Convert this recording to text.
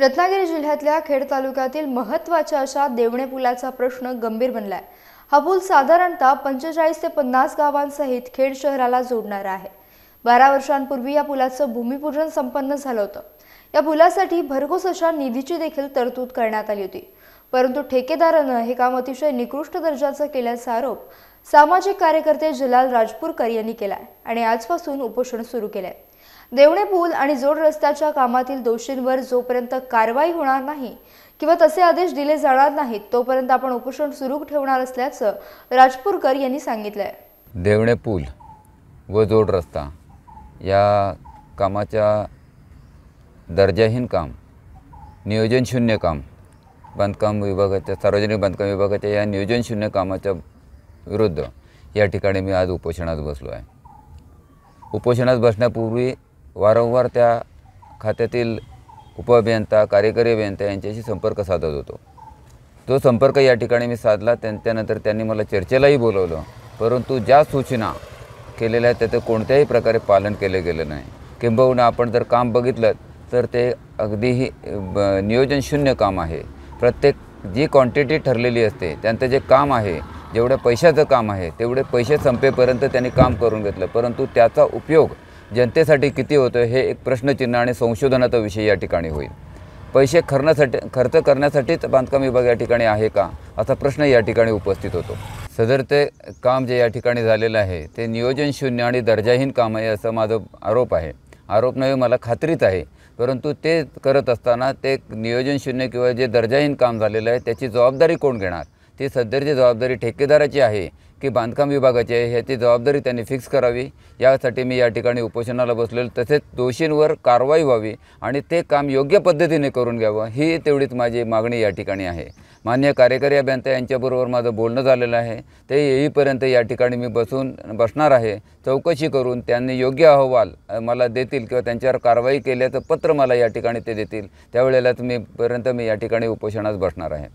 रत्नागिरी जिल्ह्यातल्या खेड तालुक्यातील महत्त्वाच्या अशा देवणे पुलाचा प्रश्न गंभीर बनलाय. हा पूल साधारणतः पंचेचाळीस ते पन्नास गावांसहित खेड शहराला जोडणारा आहे. बारा वर्षांपूर्वी या पुलाचं भूमिपूजन संपन्न झालं होतं. या पुलासाठी भरघोस अशा निधीची देखील तरतूद करण्यात आली होती. परंतु ठेकेदारानं हे काम अतिशय निकृष्ट दर्जाचं केल्याचा आरोप सामाजिक कार्यकर्ते जलाल राजपूरकर यांनी केलाय आणि आजपासून उपोषण सुरू केलंय. देवणे पूल आणि जोड रस्त्याच्या कामातील दोषींवर जोपर्यंत कारवाई होणार नाही किंवा तसे आदेश दिले जाणार नाहीत तोपर्यंत आपण उपोषण सुरू ठेवणार असल्याचं राजपूरकर यांनी सांगितलंय. देवणे पूल व जोड रस्ता या कामाच्या दर्जाहीन काम नियोजनशून्य काम बांधकाम विभागाच्या सार्वजनिक बांधकाम विभागाच्या या नियोजन शून्य कामाच्या विरुद्ध या ठिकाणी मी आज उपोषणात बसलो आहे उपोषणात बसण्यापूर्वी वारंवार त्या खात्यातील उपअभियंता कार्यकारी अभियंता यांच्याशी संपर्क साधत होतो. तो संपर्क या ठिकाणी मी साधला. त्यां त्यानंतर त्यांनी मला चर्चेलाही बोलवलं. परंतु ज्या सूचना केलेल्या आहेत त्याचं कोणत्याही प्रकारे पालन केलं गेलं नाही. किंबहुना आपण जर काम बघितलं तर ते अगदीही ब- नियोजन शून्य काम आहे. प्रत्येक जी क्वांटिटी ठरलेली असते त्यांचं जे काम आहे जेवढ्या पैशाचं काम आहे तेवढे पैसे संपेपर्यंत त्यांनी काम करून घेतलं. परंतु त्याचा उपयोग जनतेसाठी किती होतं हे एक प्रश्नचिन्ह आणि संशोधनाचा विषय या ठिकाणी होईल. पैसे खरण्यासाठी खर्च करण्यासाठीच बांधकाम विभाग या ठिकाणी आहे का? असा प्रश्न या ठिकाणी उपस्थित होतो. सदर ते काम जे या ठिकाणी झालेलं आहे ते नियोजन शून्य आणि दर्जाहीन काम आहे असं माझं आरोप आहे. आरोप नव्हे मला खात्रीच आहे. परंतु ते करत असताना ते नियोजन शून्य किंवा जे दर्जाहीन काम झालेलं आहे त्याची जबाबदारी कोण घेणार? ती सध्याची जबाबदारी ठेकेदाराची आहे की बांधकाम विभागाची आहे ह्याची जबाबदारी त्यांनी फिक्स करावी. यासाठी मी या ठिकाणी उपोषणाला बसलेलो. तसेच दोषींवर कारवाई व्हावी आणि ते काम योग्य पद्धतीने करून घ्यावं ही तेवढीच माझी मागणी या ठिकाणी आहे. मान्य कार्यकारी अभियंता यांच्याबरोबर माझं बोलणं झालेलं आहे. ते येईपर्यंत या ठिकाणी मी बसून बसणार आहे. चौकशी करून त्यांनी योग्य अहवाल मला देतील किंवा त्यांच्यावर कारवाई केल्याचं पत्र मला या ठिकाणी ते देतील. त्यावेळेला तुम्ही पर्यंत मी या ठिकाणी उपोषणास बसणार आहे.